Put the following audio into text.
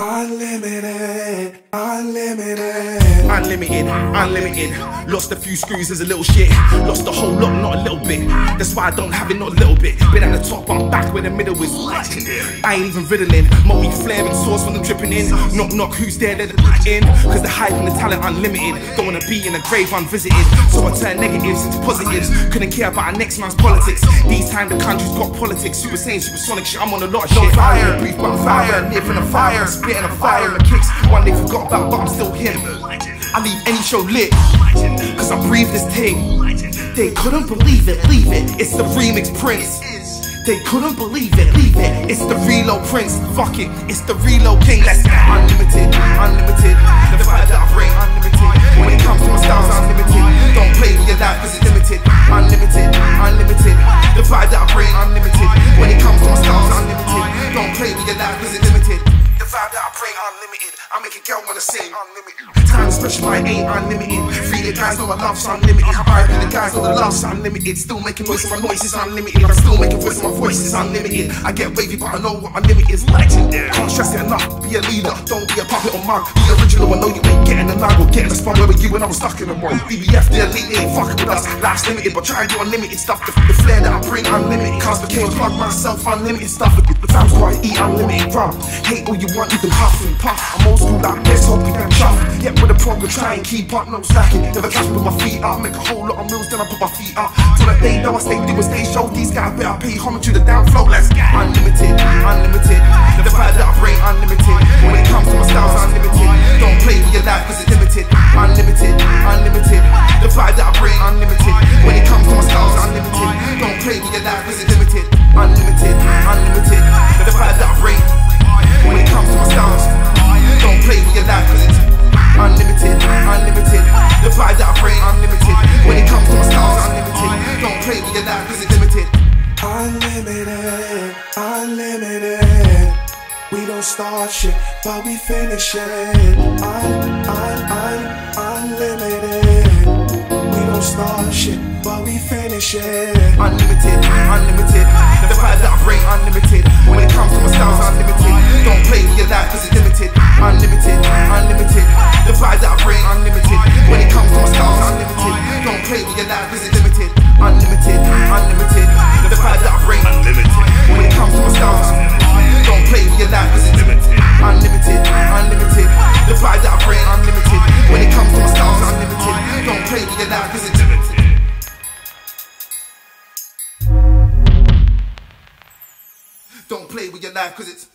Unlimited, unlimited. Unlimited, unlimited. Lost a few screws as a little shit. Lost a whole lot, not a little bit. That's why I don't have it, not a little bit. Been at the top, I'm back where the middle is. I ain't even riddling. Multi flaring sauce when I'm dripping in. Knock, knock, who's there? Let the in. Cause the hype and the talent unlimited. Don't wanna be in a grave unvisited. So I turn negatives into positives. Couldn't care about our next man's politics. These times the country's got politics. Super Saiyan, supersonic shit. I'm on a lot of shit. fire, brief but fire, near from the fire, spitting a fire, my kicks. One they forgot about, but I'm still him. I leave any show lit, cause I breathe this thing. They couldn't believe it, leave it. It's the remix Prince. They couldn't believe it, leave it. It's the reload Prince. Fuck it, it's the reload King. Let's go. Unlimited, unlimited. The fire that I bring, unlimited. When it comes to my styles, unlimited. Don't play with your life, cause it's limited. Unlimited, unlimited. The fire that I bring, unlimited. When it comes to my styles, unlimited. Don't play with your life, cause it's limited. The vibe that I bring, unlimited. I make a girl wanna sing, unlimited. Special, I ain't unlimited. Free the guys know my love's unlimited. I be the guys know the love's unlimited. Still making noise, my noise is unlimited. I'm still making voice, my voice is unlimited. I get wavy, but I know what my limit is. Legendary. Can't stress it enough. Be a leader, don't be a puppet or mug. Be original, I know you ain't getting the nug or getting the spot where you when I was stuck in the mud. BBF, the elite ain't fucking with us. Life's limited, but try and do unlimited stuff. The, the flair that I bring, unlimited. Cars became a plug myself, unlimited stuff. The, the fams who I eat, unlimited rum. Hate all you want, you can puff and puff. I'm old school like this, hope you can chuff. Yet with a program, try and keep up, no slacking. Never catch me with my feet up. Make a whole lot of meals, then I put my feet up. Till that they know I stay doing, stay show. These guys better pay homage to the down flow. Let's get unlimited, unlimited. The fire that I bring, unlimited. When it comes to my styles, unlimited. Don't play with your life, cause it's limited. Unlimited, unlimited. The fire that I bring, unlimited. When it comes to my styles, unlimited. Don't play with your life, cause it's limited. Unlimited, unlimited. The fire that I bring. We don't start shit, but we finish it. Un, un, un, unlimited. We don't start shit, but we finish it. Unlimited, unlimited. The fire that I bring, unlimited. The vibe that I bring, unlimited. When it comes to my styles, unlimited. Don't play with your life, cause it's Limited. Don't play with your life, cause it's